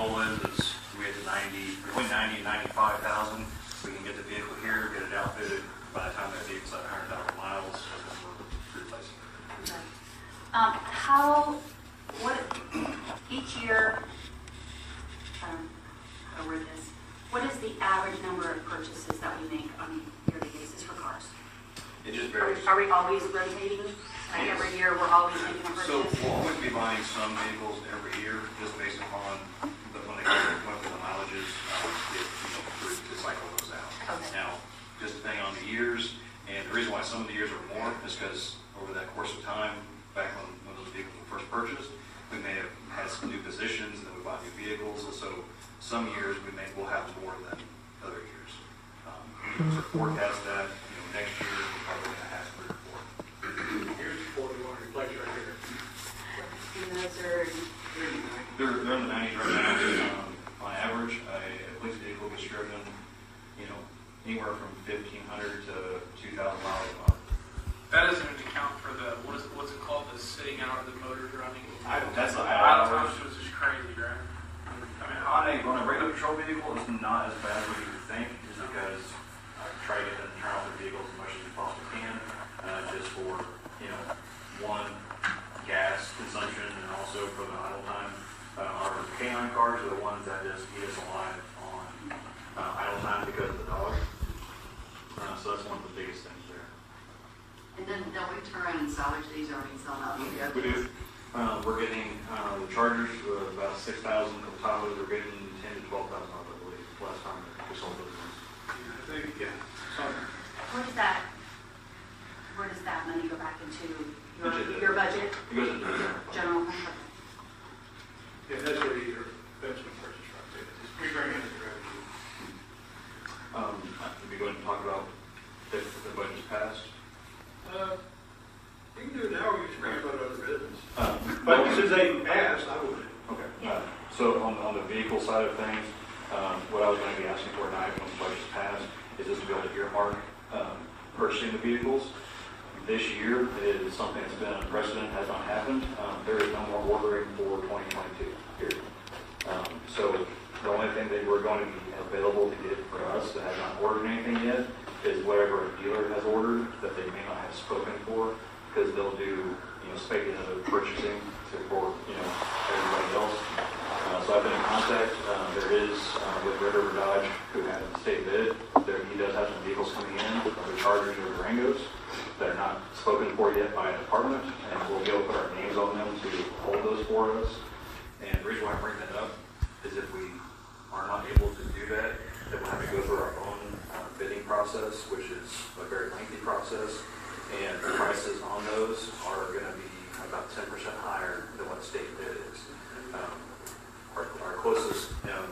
is, is we to ninety, between ninety and ninety-five thousand. We can get the vehicle here, get it outfitted, by the time that vehicle's at hundred thousand miles, then we're replacing it. Okay. Um, how, what, each year, um, word this, what is the average number of purchases that we make on a yearly basis for cars? It just Are varies. are we always rotating? Like every year, we're always making a So we'll always be buying some vehicles every year, just based upon the, when they go, when the mileages, uh, get, you know, through to cycle those out. Okay. Now, just depending on the years, and the reason why some of the years are more is because over that course of time, back when, when those vehicles were first purchased, we may have had some new positions, and then we bought new vehicles, and so some years we may, will have more than other years. Um, So forecast that, you know, next year, we're probably gonna have three or four. Here's the Ford we want to replace right here. And those are, They're, they're in the nineties right now. Um, on average, a a police vehicle gets driven, you know, anywhere from fifteen hundred to two thousand miles a month. That doesn't even account for the, what is, what's it called, the sitting out, of the motor running? I, That's Idle hours. times was just crazy, right? I mean, On a, on a regular patrol vehicle, it's not as bad as what you would think, just because I try to get them to turn off the vehicles as much as we possibly can, uh, just for, you know, one, gas consumption, and also for the idle time. Uh, our canine cars are the ones that just eat us alive on, uh, idle time because of the dog. Uh, so that's one of the biggest things there. And then and salvage these we sell them out? We do. Um, we're getting, uh, the Chargers, uh, about six thousand, the Tahoes, we're getting ten to twelve thousand, I believe, last time we sold those ones. I think, Yeah. some, where does that, where does that money go back into? Budget. Your, your budget, It goes into the general fund. general fund? yeah, that's where your investment purchase right there. Just we bring in the revenue. Um, let me go ahead and talk about if the budget's passed. Uh, You can do it now, or you can bring about other business. Um, But since they passed, I would. Okay. Yeah. Uh, So on, on the vehicle side of things, um, what I was going to be asking for tonight when the budget's passed is just to be able to earmark um, purchasing the vehicles. This year is something that's been unprecedented, has not happened. Um, There is no more ordering for 2022, period. Um, So the only thing that we're going to be available to get for us that has not ordered anything yet is whatever a dealer has ordered that they may not have spoken for, because they'll do, you know, speculative purchasing to, for, you know, everybody else. Uh, So I've been in contact, uh, there is, uh, with River Dodge, who had a state bid, does have some vehicles coming in, the Chargers or Durangos, that are not spoken for yet by a department, and we'll be able to put our names on them to hold those for us. And the reason why I bring that up is if we are not able to do that, then we'll have to go through our own uh, bidding process, which is a very lengthy process, and the prices on those are gonna be about ten percent higher than what state bid is. Um, Our, our closest, um,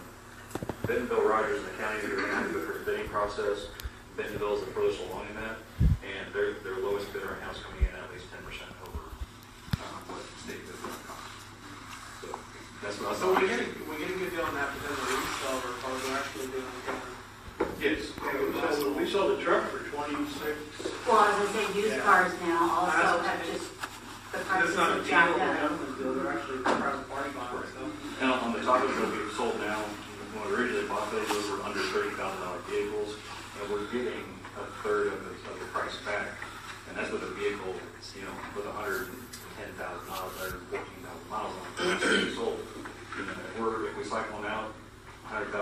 Bentonville Rogers and the county are gonna go through the bidding process. Bentonville is the furthest along in that, and their, their lowest bid right now is coming in at least ten percent over, um, what state bid would cost. So that's what I was. So we get, a- we get a good deal on that, but then the resell of our cars are actually doing good. Yes. Yeah, we sold, we sold a truck for twenty-six. Well, I was gonna say used Yeah. cars now also That's- have just, the That's prices not a have deal, jacked the up. government deal, they're actually private party buying stuff. Now, on the topic that we've sold now, when we originally bought those, those were under $30,000 vehicles, and we're getting a third of the, of the price back. And that's with a vehicle, you know, with 110,000 miles, 114,000 miles on it, sold. You if, we're, if we cycle them out, 100,000,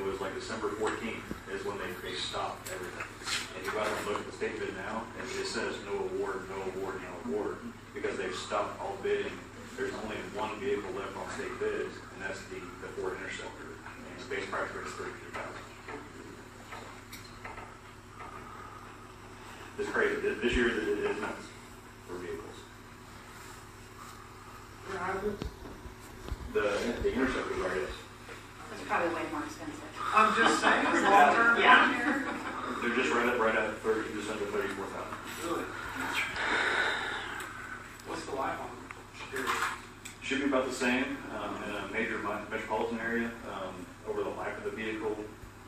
it was like December 14th is when they, they stopped everything. And you go out and look at the state bid now, and it says no award, no award, no award, because they've stopped all bidding. There's only one vehicle left on state bids, and that's the, the Ford Interceptor. And its base price was 33000 It's crazy. This- year it is nuts. for vehicles. The, the Interceptor, right, is. It's probably way more expensive. I'm just saying, long-term Yeah. here. They're just right at, right at thirty, just under thirty-four thousand. Really? What's the life on? Curious. Should be about the same, um, in a major mi- metropolitan area, um, over the life of the vehicle.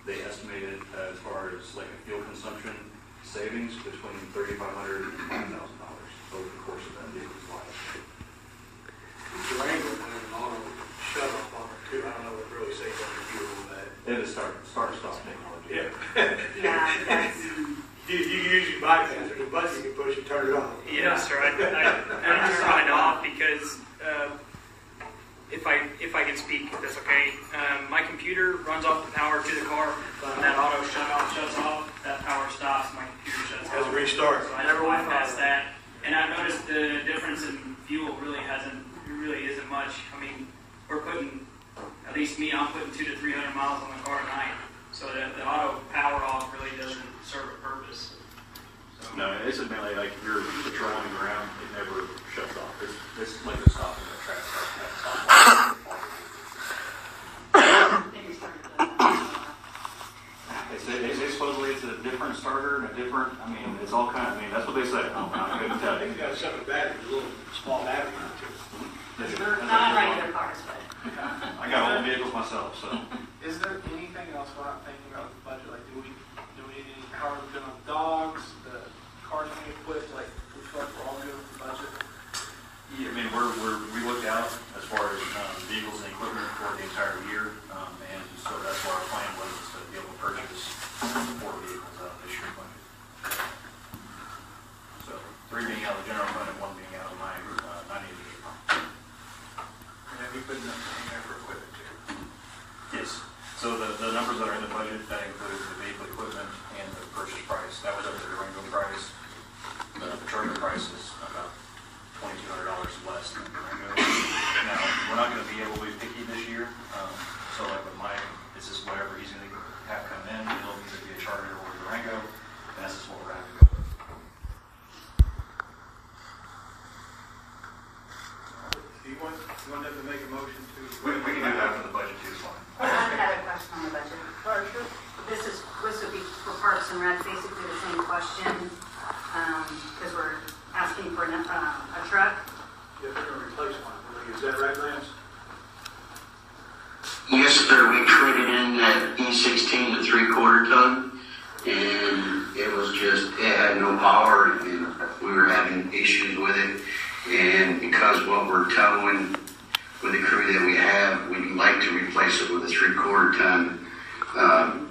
They estimated as far as like a fuel consumption savings between thirty-five hundred and five thousand dollars over the course of that vehicle's life. Durango has an auto shut off on it too. I don't know what really saves on the fuel with that. It is start, start and stop technology. Yeah, that's, You, you usually bypass it, the button you can push and turn it off. Yes, sir. I, I, I just signed off because uh, if I if I can speak, if that's okay. Um, my computer runs off the power to the car. When that auto shut off shuts off, that power stops. My computer shuts Has off. to restart. So I never went past that. And I've noticed the difference in fuel really hasn't, really isn't much. I mean, we're putting, at least me, I'm putting two to three hundred miles on the car a night. So the, the auto power off really doesn't serve a purpose. So, No, it's mainly like you're patrolling around, it never shuts off. It's, it's like a stop in the track. stop. maybe started the. They say, they say supposedly it's a different starter and a different, I mean, it's all kind of, I mean, that's what they say. I'm not gonna tell I think you. it's got a separate battery, a little small battery on it too. Not on regular cars, but. I got old vehicles myself, so. Is there anything else we're not thinking about with the budget? Like, do we, do we need any, how are we doing on dogs, the cars being equipped, like, we feel like we're all good with the budget? Yeah, I mean, we're, we're, we looked out as far as, um, vehicles and equipment for the entire year, um, and so that's what our plan was, is to be able to purchase four vehicles out of this year budget. So, three being out of the general fund and one being out of my, uh, ninety-eight fund. And then we put nothing in there for equipment too. Yes, so the, the numbers that are in the budget, that includes the vehicle equipment and the purchase price, that was up to the Durango price. The Charger price is about twenty-two hundred dollars less than Durango. Now, we're not gonna be able to be picky this year, um, so like with Mike, it's just whatever he's gonna have come in, it'll either be a Charger or a Durango, and that's just what we're having to go with. Do you want, you want them to make a motion to? We, we can do that for the budget too, it's fine. I had a question on the budget. This is, this would be for Parks and Rec, basically the same question, because we're asking for an, uh, a truck. Yeah, they're gonna replace one. Is that right, Lance? Yes, sir. We traded in that E16 to three-quarter ton, and it was just, it had no power, and we were having issues with it. And because what we're towing with the crew that we have, we'd like to replace it with a three-quarter ton, um,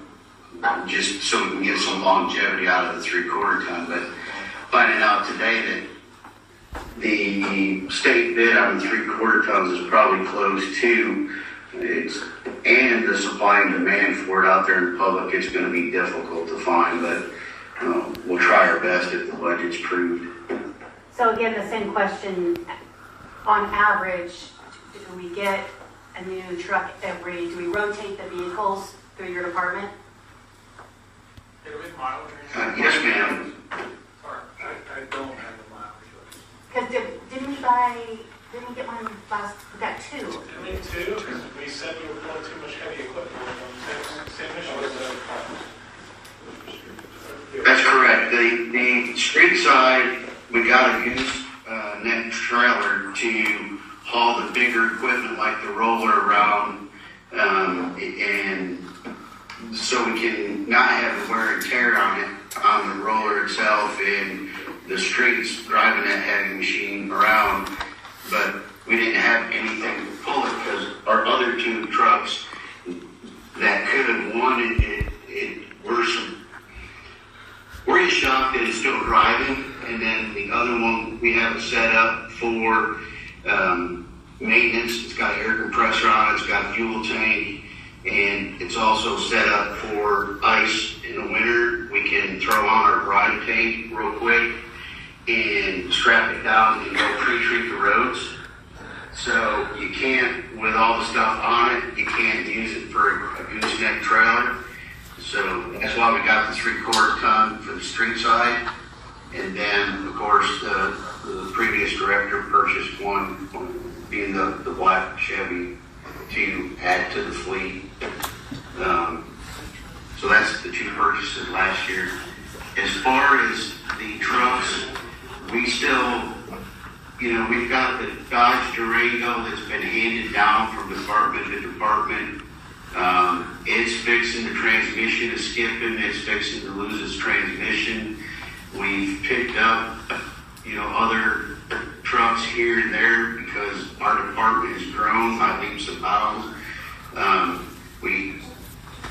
just so we can get some longevity out of the three-quarter ton. But finding out today that the state bid on the three-quarter tons is probably close to, it's, and the supply and demand for it out there in the public, it's gonna be difficult to find, but, uh, we'll try our best if the budget's approved. So again, the same question, on average, do we get a new truck every, do we rotate the vehicles through your department? It'll be mileage. Uh, yes, ma'am. Sorry. I, I don't have the mileage. Because did, didn't we buy, didn't we get one last, we got two. Me two? because we said we were pulling too much heavy equipment on the same, same issue. That's correct. The, the street side, we got a used, uh, net trailer to haul the bigger equipment like the roller around, um, and so we can not have the wear and tear on it, on the roller itself and the streets driving that heavy machine around. But we didn't have anything to pull it because our other two trucks that could have wanted it, it were some we're shocked that it's still driving, and then the other one we have it set up for um, maintenance. It's got air compressor on it, it's got a fuel tank, and it's also set up for ice in the winter. We can throw on our brine tank real quick and strap it down and go pre-treat the roads. So you can't, with all the stuff on it, you can't use it for a gooseneck trailer. So that's why we got the three quarter ton for the street side. and then, of course, the, the previous director purchased one, being the, the black Chevy, to add to the fleet. Um, so that's the two purchases last year. As far as the trucks, we still, you know, we've got the Dodge Durango that's been handed down from department to department. Um, it's fixing the transmission is skipping, it's fixing to lose its transmission. We've picked up, you know, other trucks here and there because our department has grown by leaps and bounds. Um, we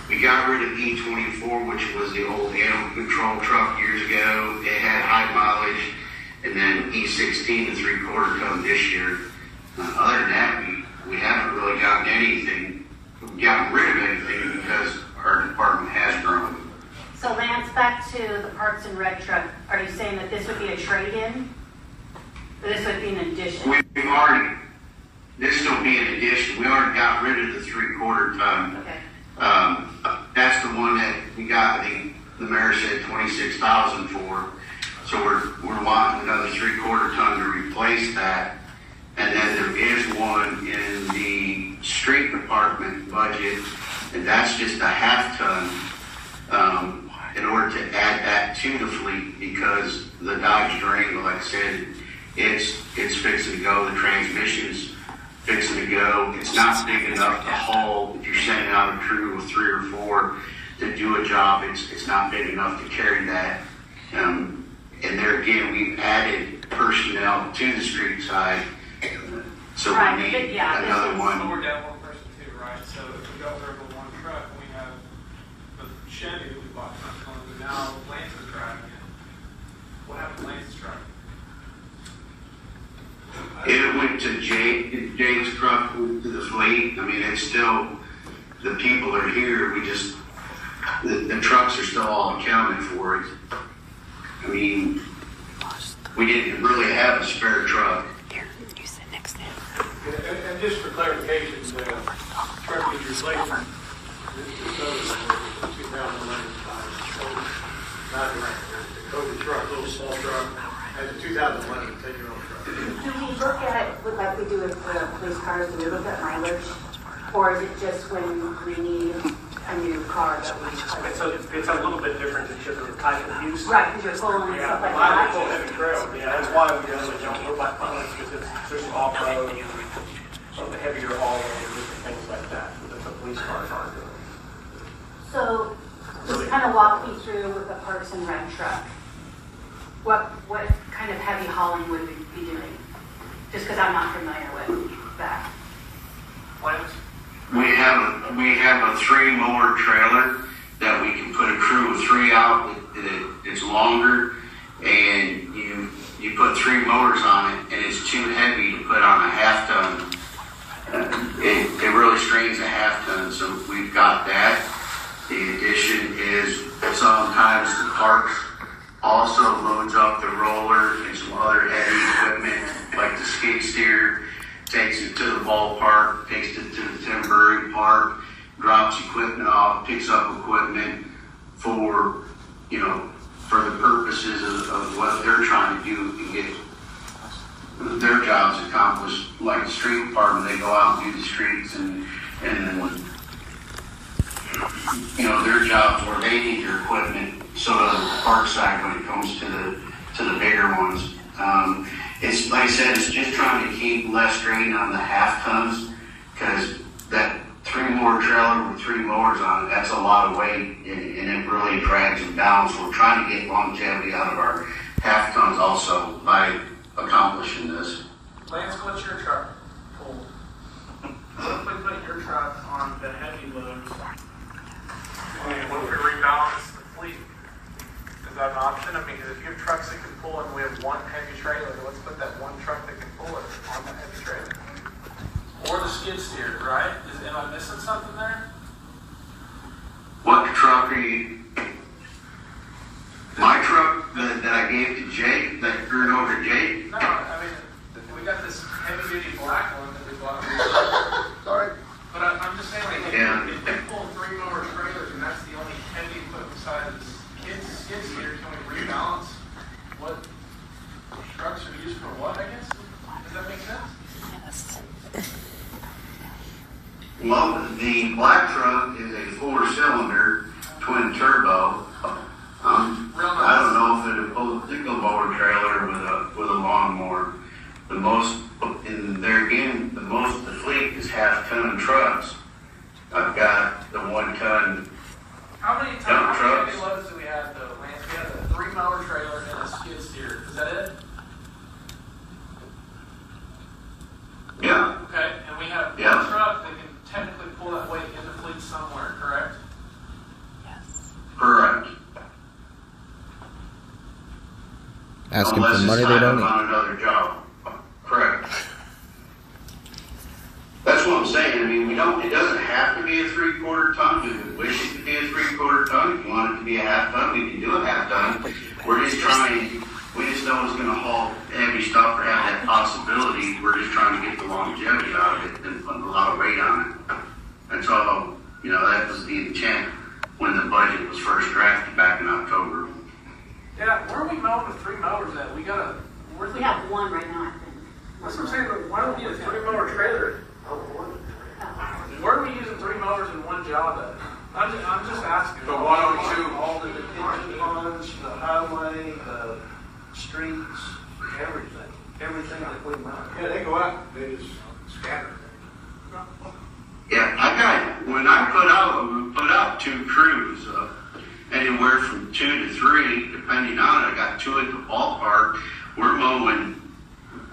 we got rid of E24, which was the old animal control truck years ago. It had high mileage, and then E16, the three-quarter ton this year. Uh, other than that, we, we haven't really gotten anything, gotten rid of anything because our department has grown. So Lance, back to the Parks and Rec truck, are you saying that this would be a trade-in? Or This would be an addition? We've already, this will be an addition. We already got rid of the three-quarter ton. Okay. Um, that's the one that we got, the, the mayor said twenty-six thousand for. So we're, we're wanting another three-quarter ton to replace that. And then there is one in the street department budget, and that's just a half ton. Um, in order to add that to the fleet, because the Dodge Durango, like I said, it's, it's fixing to go, the transmission's fixing to go. It's not big enough to haul, if you're sending out a crew of three or four to do a job, it's, it's not big enough to carry that. Um, and there again, we've added personnel to the street side, so Right, we but need yeah, this another is So one. we're down one person too, right? So if we got rid of the one truck, we have the Chevy that we bought from Columbia, but now Lance is driving it. What happened to Lance's truck? It went to Jay, Jay's truck, went to the fleet, I mean, it's still, the people are here, we just, the, the trucks are still all accounted for. It's- I mean, we didn't really have a spare truck. Here, you sit next to him. And, and- and just for clarification, uh, the truck is replacing, this is the two thousand eleven size, not the Dakota truck, little small truck, has a two thousand eleven, ten-year-old truck. Do we look at, would like we do with the police cars, do we look at mileage? Or is it just when we need a new car that we? It's a, it's a little bit different because of the type of use. Right, because you're pulling and Yeah, stuff like mine is full that. heavy trail, yeah, that's why we generally don't look like mine, because it's, there's off-road, some of the heavier hauling and different things like that, that the police cars aren't doing. So just kind of walk me through with the Parks and Rec truck. What, what kind of heavy hauling would we be doing? Just because I'm not familiar with that. Lance? We have, a we have a three mower trailer that we can put a crew of three out, It- it- it's longer, and you, you put three mowers on it, and it's too heavy to put on a half ton. Uh, It, it really strains a half ton, so we've got that. The addition is sometimes the parks also loads up the roller and some other heavy equipment, like the skid steer, takes it to the ballpark, takes it to the temporary park, drops equipment off, picks up equipment for, you know, for the purposes of, of what they're trying to do and get their jobs accomplished. Like the street department, they go out and do the streets and, and then you know, their jobs where they need their equipment, so the park side when it comes to the, to the bigger ones. Um, it's, like I said, it's just trying to keep less strain on the half tons, cause that three mower trailer with three mowers on it, that's a lot of weight, and, and it really drags them down, so we're trying to get longevity out of our half tons also by accomplishing this. Lance, what's your truck pull? What if we put your truck on the heavy loads? And what if we rebalance the fleet? Is that an option? I mean, because if you have trucks that can pull and we have one heavy trailer, let's put that one truck that can pull it on the heavy trailer. Or the skid steer, right? Is, am I missing something there? What truck are you? My truck that, that I gave to Jake, that turned over to Jake, No, I mean, we got this heavy duty black one that we bought. Sorry. But I, I'm just saying, like, if, Yeah. if we pull three mower trailers and that's the only heavy equipment beside the skid, skid steer, can we rebalance what for what, I guess? Does that make sense? Yes. Well, the black truck is a four-cylinder twin turbo. Um, Real I don't nice. know if it'd pull a single motor trailer with a, with a lawnmower. The most, and there again, the most of the fleet is half-ton trucks. I've got the one-ton, How many, Dump times, how many trucks. heavy loads do we have though, Lance? We have a three mower trailer and a skid steer. Is that it? yeah, Okay, and we have one Yeah. truck that can technically pull that weight in the fleet somewhere, correct? Yes. correct. Asking Unless for it's money they don't need. On another job, correct. That's what I'm saying, I mean, we don't, it doesn't have to be a three-quarter ton, we wish it could be a three-quarter ton, if you want it to be a half ton, we can do a half ton. We're just trying, we just know it's gonna haul heavy stuff or have that possibility, we're just trying to get the longevity out of it and put a lot of weight on it. That's all, you know, that was the intent when the budget was first drafted back in October. Yeah, where are we mowing with three mowers at? We gotta, where's the? We have one right now, I think. That's what I'm saying, but why don't we get a three mower trailer? Where are we using three mowers in one job at? I'm just, I'm just asking. But why don't we do all the detention ponds, the highway, the streets, everything, everything that we want. Yeah, they go out, they just scatter. Yeah, I got, when I put out, we put out two crews, uh, anywhere from two to three, depending on it. I got two at the ballpark. We're mowing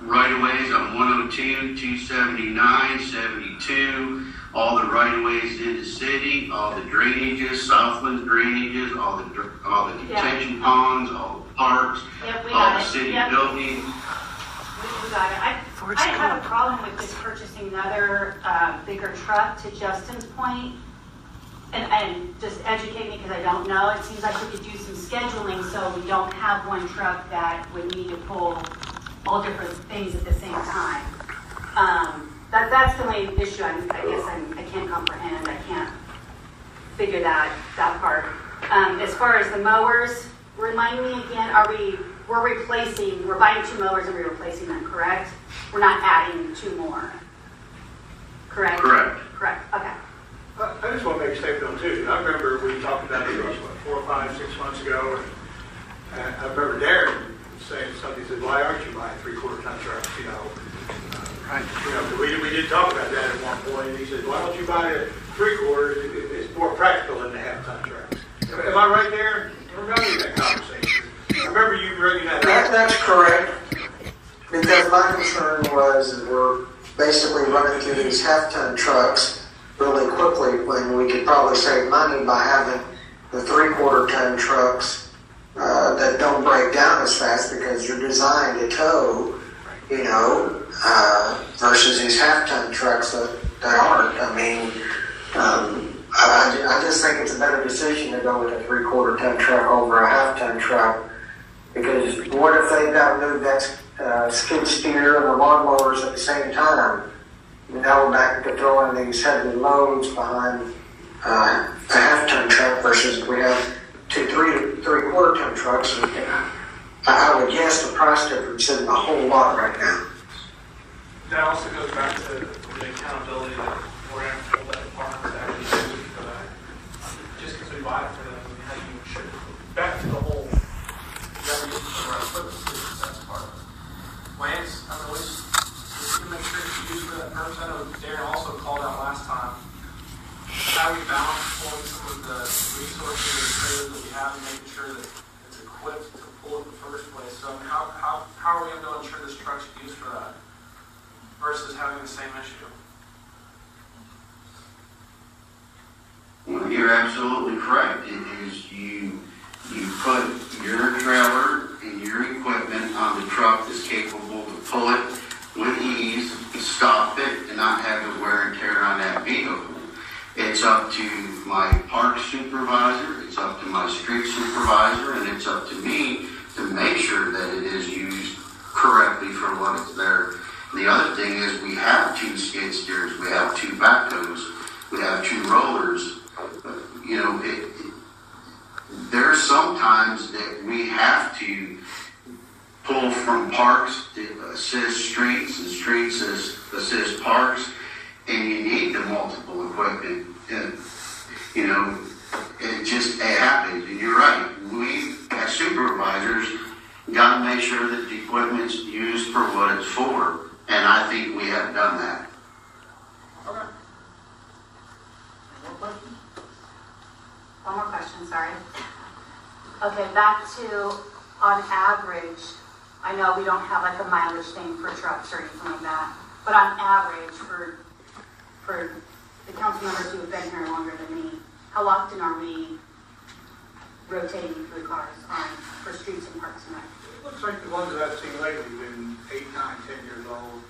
right of ways on 102, 279, 72, all the right of ways in the city, all the drainages, Southland drainages, all the, all the Yeah. detention ponds, all the parks, Yep, all the it. city Yep. buildings. We we got it. I, I have a problem with just purchasing another, uh, bigger truck to Justin's point. And, and just educate me because I don't know. It seems like we could do some scheduling so we don't have one truck that would need to pull all different things at the same time. Um, that, that's the only issue I'm, I guess I'm, I can't comprehend. I can't figure that, that part. Um, as far as the mowers, remind me again, are we, we're replacing, we're buying two mowers and we're replacing them, correct? We're not adding two more, correct? Correct. Correct, okay. I I just want to make a statement on two. I remember we talked about this, what, four, five, six months ago, and and I remember Darren saying something, he said, why aren't you buying three-quarter ton trucks, you know? Uh, You know, we, we did talk about that at one point, and he said, why don't you buy a three-quarter, It- it- it's more practical than the half-ton trucks. Am I right there? Remember that conversation? I remember you bringing that That, that's correct, because my concern was that we're basically running through these half-ton trucks really quickly when we could probably save money by having the three-quarter ton trucks uh, that don't break down as fast because they're designed to tow, you know, uh, versus these half-ton trucks that, that aren't. I mean, um, I, I just think it's a better decision to go with a three-quarter ton truck over a half-ton truck because what if they've got to move that uh, skid steer and the lawnmowers at the same time? Now we're back to throwing these heavy loads behind uh, a half-ton truck versus we have two three three-quarter ton trucks. And I, I would guess the price difference isn't a whole lot right now. That also goes back to the accountability we're going to hold that department to actually do it for that. Just because we buy it for them, we how you should, back to the whole, never use the right equipment, that's part of it. Lance, I mean, we, we need to make sure it's used for that purpose. I know Darren also called out last time, how we balance pulling some of the resources and trailers that we have and making sure that it's equipped to pull it in the first place. So I mean, how, how, how are we going to ensure this truck's used for that? versus having the same issue. You're absolutely correct. It is supervisors, got to make sure that the equipment's used for what it's for, and I think we have done that. Okay. One more question, sorry. Okay, back to, on average, I know we don't have like a mileage thing for trucks or anything like that, but on average, for, for the council members who have been here longer than me, how often are we rotating through cars on, for streets and parks and rec? It looks like the ones that I've seen lately have been eight, nine, ten years old.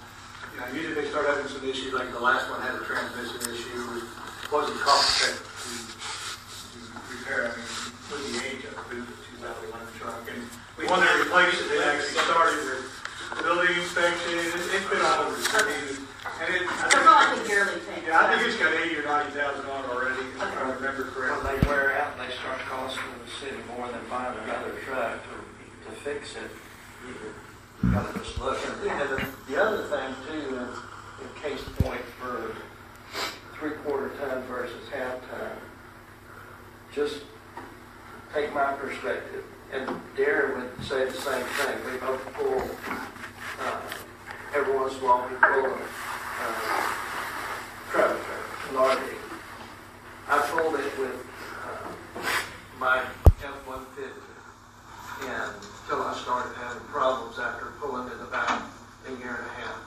You know, usually they start having some issues, like the last one had a transmission issue, it wasn't cost effective to, to repair, I mean, with the age of the two thousand eleven truck. And we wanted to replace it, they actually started with building inspection, It's- it's been all over the city. And it, I it's think, not like a yearly thing? yeah, I think it's got eighty or ninety thousand on it already, if I remember When correctly. they wear out, they start costing the city more than buying another truck to, to fix it. You gotta just look. And Yeah. and the, the other thing too, in, in case point for three-quarter ton versus half ton, just take my perspective, and Darren would say the same thing. We both pull, uh, every once in a while, we pull a, uh, truck, a large I pulled it with uh, my F-150, and until I started having problems after pulling it about a year and a half.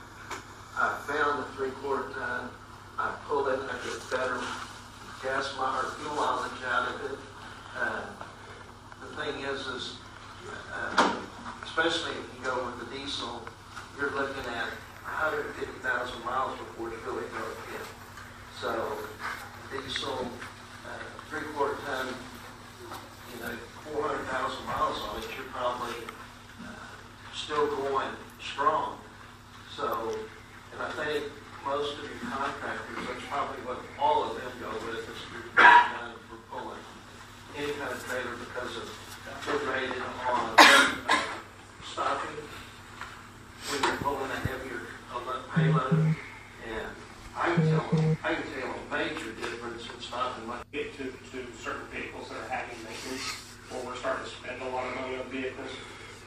I found a three-quarter ton, I pulled it, I get better gas mi- or fuel mileage out of it. Uh, The thing is, is uh, especially if you go with the diesel, you're looking at 150,000 miles before it's really broke in. So diesel, uh, three-quarter ton, you know, four hundred thousand miles on it, you're probably uh, still going strong. So, and I think most of your contractors, that's probably what all of them go with, is three-quarter ton for pulling any kind of trailer because of good rated on uh, stopping when you're pulling a heavier uh, payload. And I can tell, I can tell a major difference in stopping my Get to, to certain vehicles that are having maintenance, or we're starting to spend a lot of money on vehicles,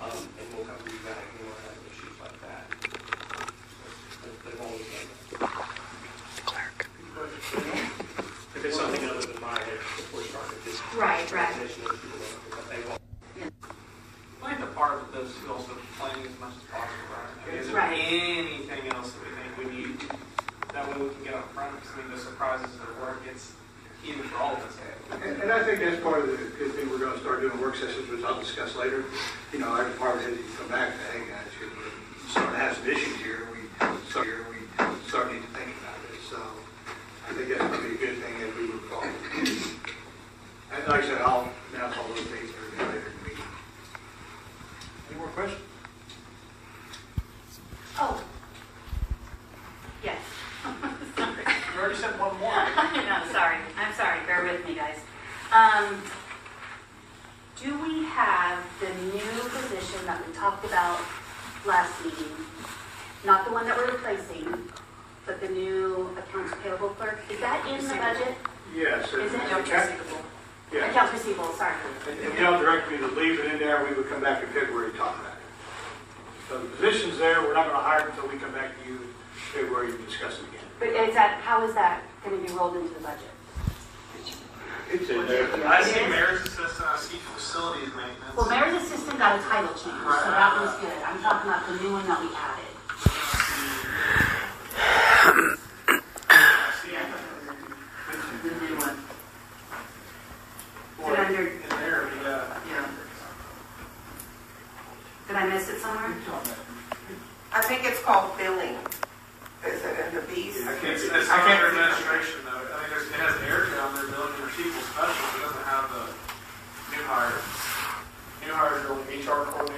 um, and we'll come back and we'll have issues like that. So, They've always done that. If it's something other than mine, if we're starting to just. Right, right. transition into people that they want. I think the part of this is also planning as much as possible, right? I mean, is there Right. anything else that we think we need, that way we can get up front, because I mean, the surprises at work, it's even for all of us. And, and I think that's part of the good thing we're gonna start doing work sessions, which I'll discuss later. You know, our department heads can come back and say, hey guys, you're we're starting to have some issues here, we start here, we start need to think about it, so I think that's gonna be a good thing as we move forward. And like I said, I'll announce all those things later in the meeting. Any more questions? Oh. Yes. Sorry. You already said one more. No, sorry, I'm sorry, bear with me, guys. Um, do we have the new position that we talked about last meeting? Not the one that we're replacing, but the new accounts payable clerk? Is that in the budget? Yes. Is it? Okay. Yeah. Accounts receivable, sorry. And and tell directly to leave it in there, we would come back in February to talk about it. So the position's there, we're not gonna hire it until we come back to you in February to discuss it again. But is that, how is that going to be rolled into the budget? It's in there. I see mayor's assistant, I see facilities maintenance. Well, mayor's assistant got a title change, so that was good. I'm talking about the new one that we added. The new one. Is it under, In there, yeah. yeah. Did I miss it somewhere? I think it's called billing. Is it in the B's? Under administration though, I mean, there's, it has air down there, building receivable special, but it doesn't have the new hire. New hires are only HR coordinator,